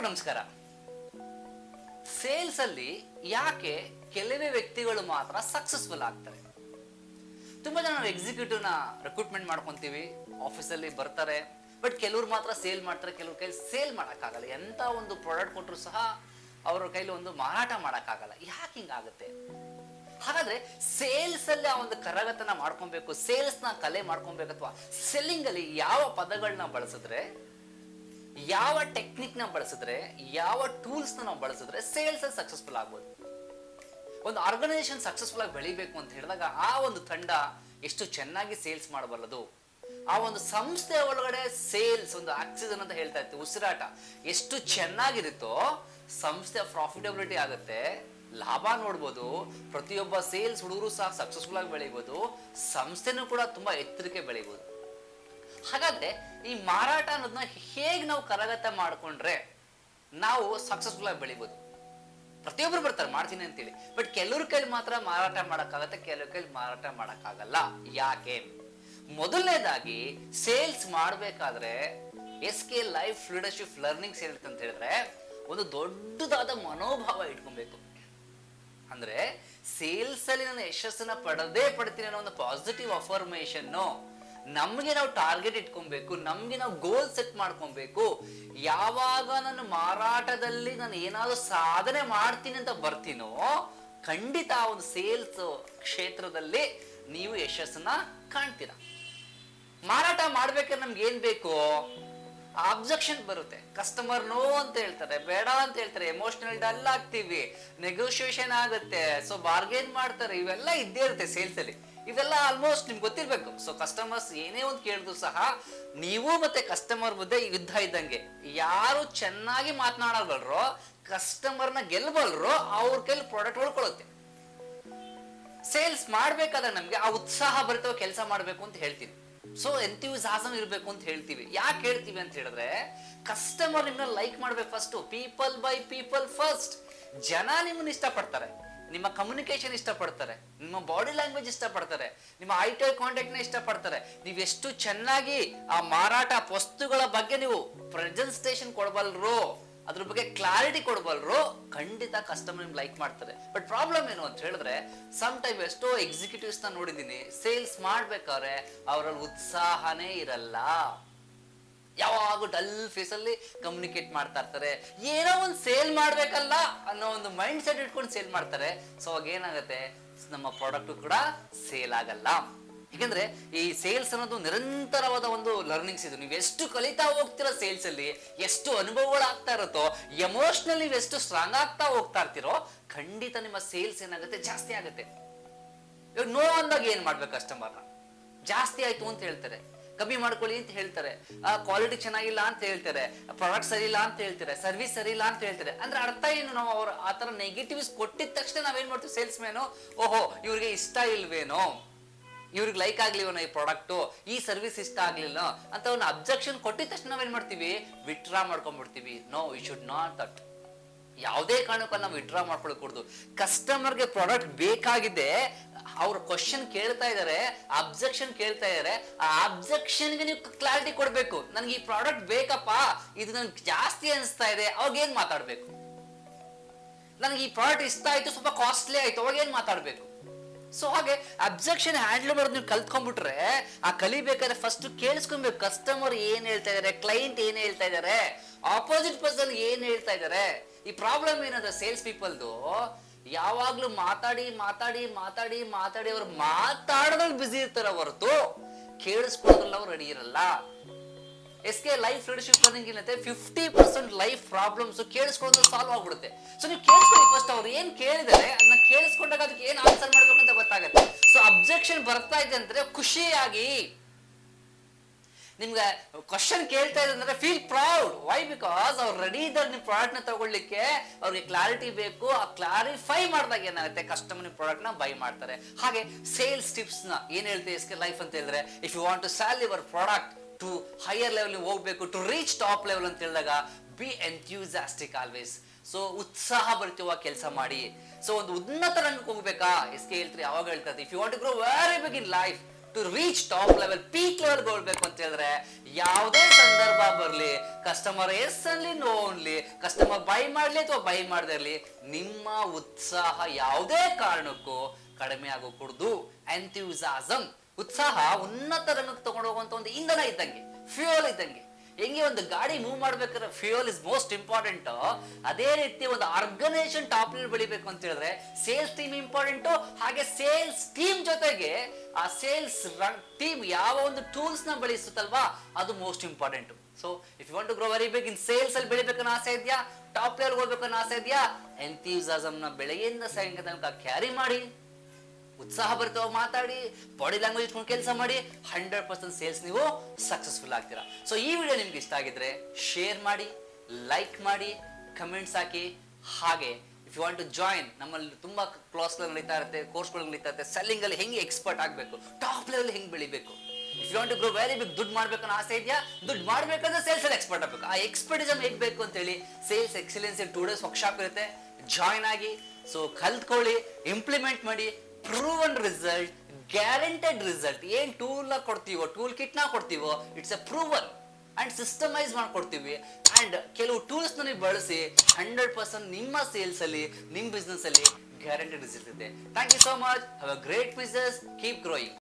ಎಲ್ರಿಗೂ ನಮಸ್ಕಾರ. ಸೇಲ್ಸ್ ಅಲ್ಲಿ ಯಾಕೆ ಕೆಲವೇ ವ್ಯಕ್ತಿಗಳು ಮಾತ್ರ ಸಕ್ಸಸ್ಫುಲ್ ಆಗ್ತಾರೆ? ತುಂಬಾ ಜನ ಎಕ್ಸಿಕ್ಯೂಟಿವ್ನ ರಿಕ್ರೂಟ್ಮೆಂಟ್ ಮಾಡ್ಕೊಂತೀವಿ ಆಫೀಸಲ್ಲಿ ಬರ್ತಾರೆ ಬಟ್ ಕೆಲವ್ರು ಮಾತ್ರ ಸೇಲ್ ಮಾಡ್ತಾರೆ, ಕೆಲವ್ರ ಕೈಲಿ ಸೇಲ್ ಮಾಡೋಕ್ಕಾಗಲ್ಲ. ಎಂತ ಒಂದು ಪ್ರಾಡಕ್ಟ್ ಕೊಟ್ಟರು ಸಹ ಅವ್ರ ಕೈಲಿ ಒಂದು ಮಾರಾಟ ಮಾಡೋಕ್ಕಾಗಲ್ಲ. ಯಾಕೆ ಹಿಂಗಾಗುತ್ತೆ? ಹಾಗಾದ್ರೆ ಸೇಲ್ಸ್ ಅಲ್ಲಿ ಆ ಒಂದು ಕರಗತನ ಮಾಡ್ಕೊಬೇಕು ಸೇಲ್ಸ್ನ ಕಲೆ ಮಾಡ್ಕೊಬೇಕು, ಅಥವಾ ಸೆಲ್ಲಿಂಗ್ ಅಲ್ಲಿ ಯಾವ ಪದಗಳನ್ನ ಬಳಸಿದ್ರೆ ಯಾವ ಟೆಕ್ನಿಕ್ನ ಬಳಸಿದ್ರೆ, ಯಾವ ಟೂಲ್ಸ್ನ ನಾವು ಬಳಸಿದ್ರೆ ಸೇಲ್ಸ್ ಸಕ್ಸಸ್ಫುಲ್ ಆಗ್ಬೋದು. ಒಂದು ಆರ್ಗನೈಸೇಷನ್ ಸಕ್ಸಸ್ಫುಲ್ ಆಗಿ ಬೆಳಿಬೇಕು ಅಂತ ಹೇಳಿದಾಗ ಆ ಒಂದು ತಂಡ ಎಷ್ಟು ಚೆನ್ನಾಗಿ ಸೇಲ್ಸ್ ಮಾಡಬಲ್ಲದು. ಆ ಒಂದು ಸಂಸ್ಥೆ ಒಳಗಡೆ ಸೇಲ್ಸ್ ಒಂದು ಆಕ್ಸಿಜನ್ ಅಂತ ಹೇಳ್ತಾ ಇತ್ತು, ಉಸಿರಾಟ. ಎಷ್ಟು ಚೆನ್ನಾಗಿರುತ್ತೋ ಸಂಸ್ಥೆ ಪ್ರಾಫಿಟಬಿಲಿಟಿ ಆಗುತ್ತೆ, ಲಾಭ ನೋಡ್ಬೋದು, ಪ್ರತಿಯೊಬ್ಬ ಸೇಲ್ಸ್ ಹುಡುಗರು ಸಹ ಸಕ್ಸಸ್ಫುಲ್ ಆಗಿ ಬೆಳಿಬೋದು, ಸಂಸ್ಥೆನೂ ಕೂಡ ತುಂಬಾ ಎತ್ತರಕ್ಕೆ ಬೆಳಿಬೋದು. ಹಾಗಾದ್ರೆ ಈ ಮಾರಾಟ ಅನ್ನೋದನ್ನ ಹೇಗೆ ನಾವು ಕರಗತ ಮಾಡ್ಕೊಂಡ್ರೆ ನಾವು ಸಕ್ಸಸ್ಫುಲ್ ಆಗಿ ಬೆಳಿಬೋದು? ಪ್ರತಿಯೊಬ್ರು ಬರ್ತಾರೆ, ಮಾಡ್ತೀನಿ ಅಂತೇಳಿ. ಬಟ್ ಕೆಲವ್ರ ಕೈಲಿ ಮಾತ್ರ ಮಾರಾಟ ಮಾಡೋಕ್ಕಾಗತ್ತೆ, ಕೆಲವ್ರ ಕೈಲಿ ಮಾರಾಟ ಮಾಡೋಕ್ಕಾಗಲ್ಲ. ಯಾಕೆ? ಮೊದಲನೇದಾಗಿ ಸೇಲ್ಸ್ ಮಾಡಬೇಕಾದ್ರೆ S K life leadership learning sale ಅಂತ ಹೇಳಿದ್ರೆ ಒಂದು ದೊಡ್ಡದಾದ ಮನೋಭಾವ ಇಟ್ಕೊಬೇಕು. ಅಂದ್ರೆ ಸೇಲ್ಸ್ ಅಲ್ಲಿ ನಾನು ಯಶಸ್ಸನ್ನ ಪಡೆದೇ ಪಡ್ತೀನಿ ಅನ್ನೋ ಒಂದು ಪಾಸಿಟಿವ್ ಅಫರ್ಮೇಶನ್ ನಮ್ಗೆ ನಾವು ಟಾರ್ಗೆಟ್ ಇಟ್ಕೊಬೇಕು, ನಮ್ಗೆ ನಾವು ಗೋಲ್ ಸೆಟ್ ಮಾಡ್ಕೊಬೇಕು, ಯಾವಾಗ ನಾನು ಮಾರಾಟದಲ್ಲಿ ನಾನು ಏನಾದ್ರು ಸಾಧನೆ ಮಾಡ್ತೀನಿ ಅಂತ ಬರ್ತೀನೋ, ಖಂಡಿತ ಒಂದು ಸೇಲ್ಸ್ ಕ್ಷೇತ್ರದಲ್ಲಿ ನೀವು ಯಶಸ್ಸನ್ನ ಕಾಣ್ತೀರಾ. ಮಾರಾಟ ಮಾಡ್ಬೇಕಾದ್ರೆ ನಮ್ಗೆ ಏನ್ ಬೇಕು? ಅಬ್ಜೆಕ್ಷನ್ ಬರುತ್ತೆ. ಕಸ್ಟಮರ್ ನೋ ಅಂತ ಹೇಳ್ತಾರೆ, ಬೇಡ ಅಂತ ಹೇಳ್ತಾರೆ ಎಮೋಷನಲ್ ಡಲ್ ಆಗ್ತೀವಿ ನೆಗೋಷಿಯೇಷನ್ ಆಗುತ್ತೆ ಸೊ ಬಾರ್ಗೇನ್ ಮಾಡ್ತಾರೆ, ಇವೆಲ್ಲ ಇದ್ದೇ ಇರುತ್ತೆ ಸೇಲ್ಸ್ ಇವೆಲ್ಲ ಆಲ್ಮೋಸ್ಟ್ ನಿಮ್ಗೆ ಗೊತ್ತಿರ್ಬೇಕು. ಸೊ ಕಸ್ಟಮರ್ಸ್ ಏನೇ ಒಂದು ಕೇಳಿದ್ರು ಸಹ, ನೀವು ಮತ್ತೆ ಕಸ್ಟಮರ್ ಮಧ್ಯೆ ಯುದ್ಧ ಇದ್ದಂಗೆ, ಯಾರು ಚೆನ್ನಾಗಿ ಮಾತನಾಡಬಲ್ರೋ ಕಸ್ಟಮರ್ನ ಗೆಲ್ಬಲ್ರೋ ಅವ್ರ ಕೈಲಿ ಪ್ರಾಡಕ್ಟ್ ಉಳ್ಕೊಳ್ಳುತ್ತೆ. ಸೇಲ್ಸ್ ಮಾಡ್ಬೇಕಾದ್ರೆ ನಮ್ಗೆ ಆ ಉತ್ಸಾಹ ಭರಿತವ ಕೆಲಸ ಮಾಡ್ಬೇಕು ಅಂತ ಹೇಳ್ತೀನಿ ಸೊ ಎಂಥ್ಯೂಸಾಸಮ್ ಇರಬೇಕು ಅಂತ ಹೇಳ್ತೀವಿ. ಯಾಕೆ ಹೇಳ್ತೀವಿ ಅಂತ ಹೇಳಿದ್ರೆ ಕಸ್ಟಮರ್ ನಿಮ್ಮನ್ನ ಲೈಕ್ ಮಾಡ್ಬೇಕು first people buy people first ಜನ ನಿಮ್ಮನ್ನ ಇಷ್ಟಪಡ್ತಾರೆ. ನಿಮ್ಮ ಕಮ್ಯುನಿಕೇಶನ್ ಇಷ್ಟಪಡ್ತಾರೆ, ನಿಮ್ಮ ಬಾಡಿ ಲ್ಯಾಂಗ್ವೇಜ್ ಇಷ್ಟಪಡ್ತಾರೆ, ನಿಮ್ಮ ಐ ಟೈ ಕಾಂಟ್ಯಾಕ್ಟ್ನ ನ ಇಷ್ಟಪಡ್ತಾರೆ. ನೀವು ಎಷ್ಟು ಚೆನ್ನಾಗಿ ಆ ಮಾರಾಟ ವಸ್ತುಗಳ ಬಗ್ಗೆ ನೀವು ಪ್ರೆಸೆಂಟೇಷನ್ ಕೊಡಬಲ್ರು ಅದ್ರ ಬಗ್ಗೆ ಕ್ಲಾರಿಟಿ ಕೊಡಬಲ್ರು ಖಂಡಿತ ಕಸ್ಟಮರ್ ನಿಮ್ಗೆ ಲೈಕ್ ಮಾಡ್ತಾರೆ. ಬಟ್ ಪ್ರಾಬ್ಲಮ್ ಏನು ಅಂತ ಹೇಳಿದ್ರೆ ಸಮ್ ಟೈಮ್ ಎಷ್ಟೋ ಎಕ್ಸಿಕ್ಯೂಟಿವ್ಸ್ ನೋಡಿದ್ದೀನಿ ಸೇಲ್ಸ್ ಮಾಡ್ಬೇಕಾದ್ರೆ, ಅವರಲ್ಲಿ ಉತ್ಸಾಹನೇ ಇರಲ್ಲ. ಯಾವಾಗ ಡಲ್ ಫೇಸಲ್ಲಿ ಕಮ್ಯುನಿಕೇಟ್ ಮಾಡ್ತಾ ಇರ್ತಾರೆ. ಏನೋ ಒಂದು ಸೇಲ್ ಮಾಡ್ಬೇಕಲ್ಲ ಅನ್ನೋ ಒಂದು ಮೈಂಡ್ ಸೆಟ್ ಇಟ್ಕೊಂಡು ಸೇಲ್ ಮಾಡ್ತಾರೆ. ಸೊ ಅವಾಗ ಏನಾಗುತ್ತೆ? ನಮ್ಮ ಪ್ರಾಡಕ್ಟ್ ಕೂಡ ಸೇಲ್ ಆಗಲ್ಲ. ಯಾಕಂದ್ರೆ ಈ ಸೇಲ್ಸ್ ಅನ್ನೋದು ನಿರಂತರವಾದ ಒಂದು ಲರ್ನಿಂಗ್ಸ್ ಇದು. ನೀವು ಎಷ್ಟು ಕಲಿತಾ ಹೋಗ್ತಿರೋ ಸೇಲ್ಸ್ ಅಲ್ಲಿ, ಎಷ್ಟು ಅನುಭವಗಳು ಆಗ್ತಾ ಇರುತ್ತೋ ಎಮೋಷನಲ್ ನೀವು ಎಷ್ಟು ಸ್ಟ್ರಾಂಗ್ ಆಗ್ತಾ ಹೋಗ್ತಾ ಇರ್ತೀರೋ, ಖಂಡಿತ ನಿಮ್ಮ ಸೇಲ್ಸ್ ಏನಾಗುತ್ತೆ? ಜಾಸ್ತಿ ಆಗುತ್ತೆ. ಇವಾಗ ನೋ ಅಂದಾಗ ಏನ್ ಮಾಡ್ಬೇಕು ಕಸ್ಟಮರ್ನ ಜಾಸ್ತಿ ಆಯ್ತು ಅಂತ ಹೇಳ್ತಾರೆ. ಕಮ್ಮಿ ಮಾಡ್ಕೊಳ್ಳಿ ಅಂತ ಹೇಳ್ತಾರೆ. ಆ ಕ್ವಾಲಿಟಿ ಚೆನ್ನಾಗಿಲ್ಲ ಅಂತ ಹೇಳ್ತಾರೆ. ಪ್ರಾಡಕ್ಟ್ ಸರಿ ಇಲ್ಲ ಅಂತ ಹೇಳ್ತಾರೆ. ಸರ್ವಿಸ್ ಸರಿ ಇಲ್ಲ ಅಂತ ಹೇಳ್ತಾರೆ. ಅಂದ್ರೆ ಅರ್ಥ ಏನು ನಾವು ಅವ್ರ ಆ ತರ ನೆಗೆಟಿವ್ಸ್ ಕೊಟ್ಟಿದ ತಕ್ಷಣ ನಾವೇನ್ ಮಾಡ್ತೀವಿ? ಸೇಲ್ಸ್ ಓಹೋ, ಇವ್ರಿಗೆ ಇಷ್ಟ ಇಲ್ವೇನೋ? ಇವ್ರಿಗೆ ಲೈಕ್ ಆಗ್ಲಿವನ ಈ ಪ್ರಾಡಕ್ಟ್ ಈ ಸರ್ವಿಸ್ ಇಷ್ಟ ಆಗ್ಲಿಲ್ಲ ಅಂತ ಒಂದು ಅಬ್ಜೆಕ್ಷನ್ ಕೊಟ್ಟಿದ ತಕ್ಷಣ ನಾವೇನ್ ಮಾಡ್ತೀವಿ? Withdraw ಮಾಡ್ಕೊಂಡ್ಬಿಡ್ತೀವಿ. No you should not that ಯಾವುದೇ ಕಾರಣಕ್ಕೂ ನಾವು ವಿಡ್ರಾ ಮಾಡ್ಕೊಳ್ಕೂಡ್ದು. ಕಸ್ಟಮರ್ಗೆ ಪ್ರಾಡಕ್ಟ್ ಬೇಕಾಗಿದೆ ಅವ್ರ ಕ್ವಶನ್ ಕೇಳ್ತಾ ಇದ್ದಾರೆ ಅಬ್ಜೆಕ್ಷನ್ ಕೇಳ್ತಾ ಇದಾರೆ, ಆ ಅಬ್ಜೆಕ್ಷನ್ಗೆ ನೀವು ಕ್ಲಾರಿಟಿ ಕೊಡ್ಬೇಕು. ನನ್ಗೆ ಈ ಪ್ರಾಡಕ್ಟ್ ಬೇಕಪ್ಪ, ಇದು ನನ್ಗೆ ಜಾಸ್ತಿ ಅನಿಸ್ತಾ ಇದೆ, ಅವಾಗ ಏನ್ ಮಾತಾಡ್ಬೇಕು? ನನಗೆ ಈ ಪ್ರಾಡಕ್ಟ್ ಇಷ್ಟ ಆಯ್ತು, ಸ್ವಲ್ಪ ಕಾಸ್ಟ್ಲಿ ಆಯ್ತು, ಅವಾಗ ಏನ್ ಮಾತಾಡ್ಬೇಕು? ಸೊ ಹಾಗೆ ಅಬ್ಜೆಕ್ಷನ್ ಹ್ಯಾಂಡಲ್ ಮಾಡೋದು ನೀವು ಕಲ್ತ್ಕೊಂಡ್ಬಿಟ್ರೆ, ಆ ಕಲಿಬೇಕಾದ್ರೆ ಫಸ್ಟ್ ಕೇಳಿಸ್ಕೊಬೇಕು ಕಸ್ಟಮರ್ ಏನ್ ಹೇಳ್ತಾ ಇದಾರೆ ಕ್ಲೈಂಟ್ ಏನ್ ಹೇಳ್ತಾ ಇದಾರೆ ಆಪೋಸಿಟ್ ಪರ್ಸನ್ ಏನ್ ಹೇಳ್ತಾ ಇದಾರೆ. ಈ ಪ್ರಾಬ್ಲಮ್ ಏನಂದ್ರೆ ಸೇಲ್ಸ್ ಪೀಪಲ್ದು ಯಾವಾಗ್ಲೂ ಮಾತಾಡಿ ಮಾತಾಡಿ ಮಾತಾಡಿ ಮಾತಾಡಿ ಅವ್ರು ಮಾತಾಡೋದ್ರಲ್ಲಿ ಬಿಸಿ ಇರ್ತಾರ ಹೊರತು. ಕೇಳಿಸ್ಕೊಳ್ಳೋದ್ರಲ್ಲಿ ಅವ್ರು ರೆಡಿ ಇರಲ್ಲ. S K life leadership learning ಏನಂತೆ? ಫಿಫ್ಟಿ ಪರ್ಸೆಂಟ್ ಲೈಫ್ ಪ್ರಾಬ್ಲಮ್ಸ್ ಕೇಳಿಸ್ಕೊಳ್ಳೋದು ಸಾಲ್ವ್ ಆಗ್ಬಿಡುತ್ತೆ. ಸೊ ನೀವು ಕೇಳಿಸ್ಕೊಳ್ಳಿ ಫಸ್ಟ್ ಅವ್ರು ಏನ್ ಕೇಳಿದರೆ ಅದನ್ನ ಕೇಳಿಸ್ಕೊಂಡಾಗ ಅದಕ್ಕೆ ಏನ್ ಆನ್ಸರ್ ಮಾಡ್ಬೇಕು ಅಂತ ಗೊತ್ತಾಗುತ್ತೆ. ಸೊ ಅಬ್ಜೆಕ್ಷನ್ ಬರ್ತಾ ಇದೆ ಅಂದ್ರೆ ಖುಷಿಯಾಗಿ ನಿಮ್ಗೆ ಕ್ವಶನ್ ಕೇಳ್ತಾ ಇದ್ರೆ ಫೀಲ್ ಪ್ರೌಡ್ ವೈ ಬಿಕಾಸ್ ಅವ್ರು ರೆಡಿ ಇದ್ದಾರೆ ನಿಮ್ ಪ್ರಾಡಕ್ಟ್ನ ತಗೊಳ್ಳಿಕ್ಕೆ ಅವ್ರಿಗೆ ಕ್ಲಾರಿಟಿ ಬೇಕು. ಆ ಕ್ಲಾರಿಫೈ ಮಾಡಿದಾಗ ಏನಾಗುತ್ತೆ? ಕಸ್ಟಮರ್ ನಿಮ್ ಪ್ರಾಡಕ್ಟ್ನ ಬೈ ಮಾಡ್ತಾರೆ. ಹಾಗೆ ಸೇಲ್ಸ್ ಟಿಪ್ಸ್ನ ಏನ್ ಹೇಳ್ತೀವಿ ಇಸ್ಕೆ ಲೈಫ್ ಅಂತ ಹೇಳಿದ್ರೆ if you want to sell your product to higher level ಹೋಗ್ಬೇಕು ಟು ರೀಚ್ ಟಾಪ್ ಲೆವೆಲ್ ಅಂತ ಹೇಳಿದಾಗ ಬಿ ಎಂಥ್ಯೂಸಾಸ್ಟಿಕ್ ಆಲ್ವೇಸ್ ಸೊ ಉತ್ಸಾಹ ಬರ್ತೀವ ಕೆಲಸ ಮಾಡಿ. ಸೊ ಒಂದು ಉನ್ನತ ರಂಗಕ್ಕೆ ಹೋಗ್ಬೇಕಾ? ಇಸ್ಕೆ ಹೇಳ್ತೀರಿ ಯಾವಾಗ ಹೇಳ್ತಾರೆ if you want to grow very big in life to reach top level peak level ಹೋಗ್ಬೇಕು ಅಂತ ಹೇಳಿದ್ರೆ, ಯಾವುದೇ ಸಂದರ್ಭ ಬರಲಿ customer yes only no only customer buy ಮಾಡಲಿ ಅಥವಾ ಬೈ ಮಾಡದೇ ಇರಲಿ, ನಿಮ್ಮ ಉತ್ಸಾಹ ಯಾವುದೇ ಕಾರಣಕ್ಕೂ ಕಡಿಮೆ ಆಗೋಕೂಡ್ದು. ಎಂಥ್ಯೂಸಾಸಮ್ ಉತ್ಸಾಹ ಉನ್ನತ ರಂಗಕ್ಕೆ ತಗೊಂಡು ಹೋಗುವಂತ ಒಂದು ಇಂಧನ ಇದ್ದಂಗೆ ಫ್ಯೂಯಲ್ ಇದ್ದಂಗೆ. ಹೆಂಗೆ ಒಂದು ಗಾಡಿ ಮೂವ್ ಮಾಡ್ಬೇಕಾದ್ರೆ ಫ್ಯೂಯಲ್ ಇಸ್ ಮೋಸ್ಟ್ ಇಂಪಾರ್ಟೆಂಟ್ ಅದೇ ರೀತಿ ಒಂದು ಆರ್ಗನೈಸೇಷನ್ ಟಾಪ್ ಬೆಳಿಬೇಕು ಅಂತ ಹೇಳಿದ್ರೆ ಸೇಲ್ಸ್ ಟೀಮ್ ಇಂಪಾರ್ಟೆಂಟ್ ಹಾಗೆ ಸೇಲ್ಸ್ ಟೀಮ್ ಜೊತೆಗೆ ಆ ಸೇಲ್ಸ್ ಟೀಮ್ ಯಾವ ಒಂದು ಟೂಲ್ಸ್ನ ಬಳಸುತ್ತಲ್ವಾ ಅದು most important so if you want to grow very big in sales ಅಲ್ಲಿ ಬೆಳಿಬೇಕನ್ನೋ ಆಸೆ ಇದೆಯಾ? ಟಾಪ್ ಲೆವೆಲ್ ಹೋಗ್ಬೇಕನ್ನೋ ಆಸೆ ಇದೆಯಾ? ಎಂಥ್ಯೂಸಾಸಮ್ನ ಬೆಳಗ್ಗೆಯಿಂದ ಸಾಯಂಕಾಲ ತನಕ ಕ್ಯಾರಿ ಮಾಡಿ. ಉತ್ಸಾಹ ಬರ್ತಾವ ಮಾತಾಡಿ ಬಾಡಿ ಲ್ಯಾಂಗ್ವೇಜ್ ಇಟ್ಕೊಂಡು ಕೆಲಸ ಮಾಡಿ ಹಂಡ್ರೆಡ್ ಪರ್ಸೆಂಟ್ ಸೇಲ್ಸ್ ನೀವು ಸಕ್ಸಸ್ಫುಲ್ ಆಗ್ತೀರಾ. ಸೊ ಈ ವಿಡಿಯೋ ನಿಮ್ಗೆ ಇಷ್ಟ ಆಗಿದ್ರೆ ಶೇರ್ ಮಾಡಿ ಲೈಕ್ ಮಾಡಿ ಕಮೆಂಟ್ಸ್ ಹಾಕಿ. ಹಾಗೆ if you want to join ನಮ್ಮಲ್ಲಿ ತುಂಬಾ ಕ್ಲಾಸ್ಗಳು ನಡೀತಾ ಇರುತ್ತೆ ಕೋರ್ಸ್ಗಳು ನಡೀತಾ ಇರುತ್ತೆ ಸೆಲ್ಲಿಂಗ್ ಅಲ್ಲಿ ಹೆಂಗೆ ಎಕ್ಸ್ಪರ್ಟ್ ಆಗಬೇಕು ಟಾಪ್ ಲೆವೆಲ್ ಹೆಂಗೆ ಬೆಳಿಬೇಕು. If you want to grow very big ದುಡ್ಡು ಮಾಡ್ಬೇಕನ್ನೋ ಆಸೆ ಇದೆಯಾ? ದುಡ್ಡು ಮಾಡಬೇಕಂದ್ರೆ ಸೇಲ್ಸ್ ಅಲ್ಲಿ ಎಕ್ಸ್ಪರ್ಟ್ ಆಗಬೇಕು. ಆ ಎಕ್ಸ್ಪರ್ಟಿಸಮ್ ಹೇಗೆ ಬೇಕು ಅಂತ ಹೇಳಿ sales excellence two days workshop ಇರುತ್ತೆ ಜಾಯಿನ್ ಆಗಿ. ಸೊ ಕಲ್ತ್ಕೊಳ್ಳಿ ಇಂಪ್ಲಿಮೆಂಟ್ ಮಾಡಿ ಪ್ರೂವನ್ ರಿಸಲ್ಟ್ ಗ್ಯಾರಂಟೆಡ್ ರಿಸಲ್ಟ್ ಏನ್ ಟೂಲ್ ಕೊಡ್ತೀವೋ ಟೂಲ್ ಕಿಟ್ನ ಕೊಡ್ತೀವೋ it's a proven and systemise ಮಾಡ್ಕೊಡ್ತೀವಿ. ಅಂಡ್ ಕೆಲವು ಟೂಲ್ಸ್ ನೀವು ಬಳಸಿ ಹಂಡ್ರೆಡ್ ಪರ್ಸೆಂಟ್ ನಿಮ್ಮ ಸೇಲ್ಸ್ ಅಲ್ಲಿ ನಿಮ್ಮ ಬಿಸ್ನೆಸ್ಸಲ್ಲಿ ಗ್ಯಾರಂಟೆಡ್ ರಿಸಲ್ಟ್ ಇದೆ thank you so much have a great business keep growing